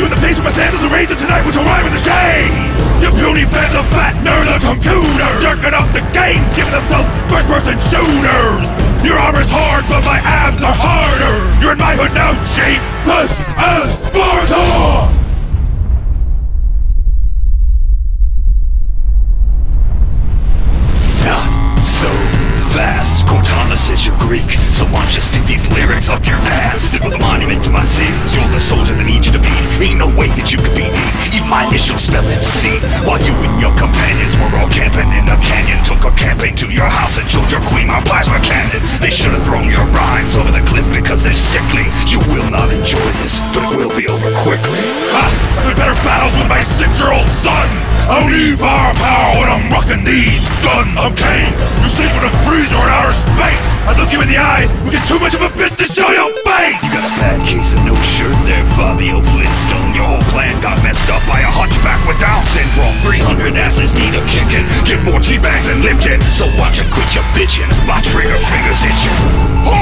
you in the pace with my sandals and rage, and tonight shall rhyme in the shade. You puny fans of fat nerd the computer, jerking up the games, giving themselves first-person shooters. Your armor's hard, but my abs are harder. You're in my hood now, chief. Not so fast. Cortana says you're Greek, so why don't you stick these lyrics up your ass? Stick with a monument to my sins. You're the soldier Initials spell MC. While you and your companions were all camping in a canyon, took a campaign to your house and showed your queen, my plasma cannon. They should have thrown your rhymes over the cliff because they're sickly. You will not enjoy this, but it will be over quickly. Ah, ha! I've had better battles with my six-year-old son. I don't need firepower when I'm rocking these guns. I'm Kane. You sleep in a freezer in outer space. I look you in the eyes. We get too much of a bitch to show your face. You got a bad case kicking. Get more teabags and Lipton. So watch and quit your bitching. My trigger fingers itching.